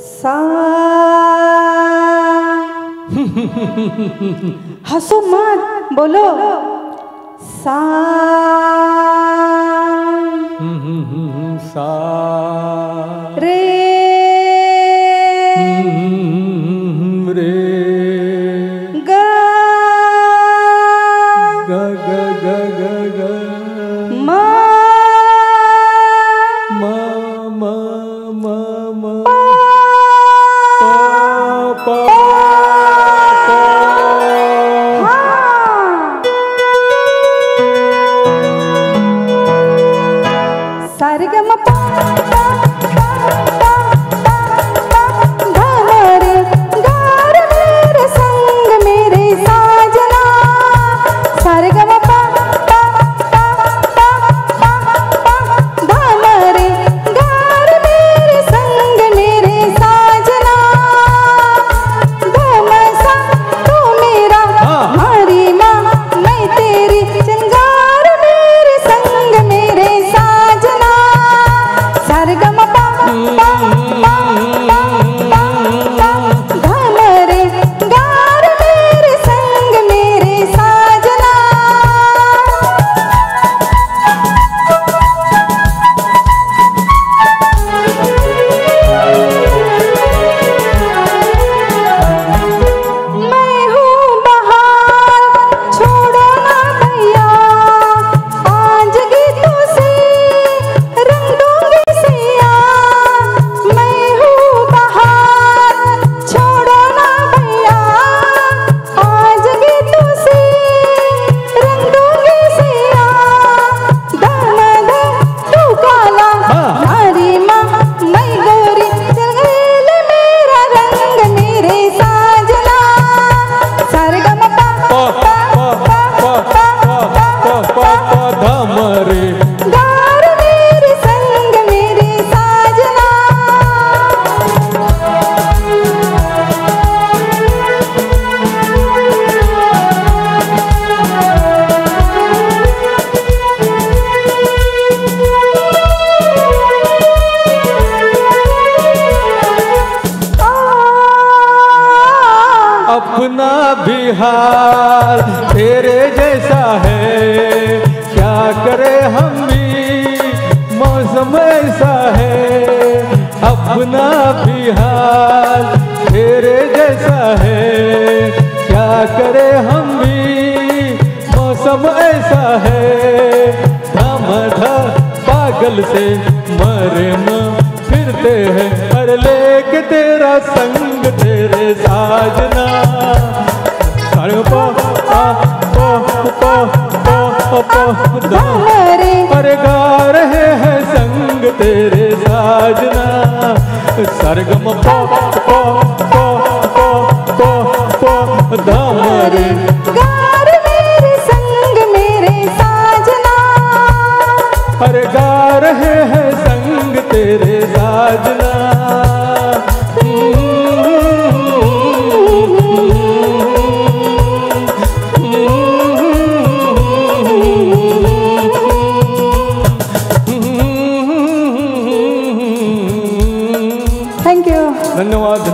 सा। हंसो मत बोलो। सा। सा। रे। रे। ग। ग ग ग ग ग। म। म म म म। प अपना बिहार तेरे जैसा है। क्या करे हम भी मौसम ऐसा है? अपना बिहार तेरे जैसा है। क्या करे हम भी मौसम ऐसा है? धम ध पागल से मरे फिरते हैं, पर लेके तेरा संग तेरे साजना धमरे पर गा रहे हैं संग तेरे साजना सरगम पो पो पो पो पो पो धम रे गार मेरे संग मेरे साजना गा रहे हैं धन्यवाद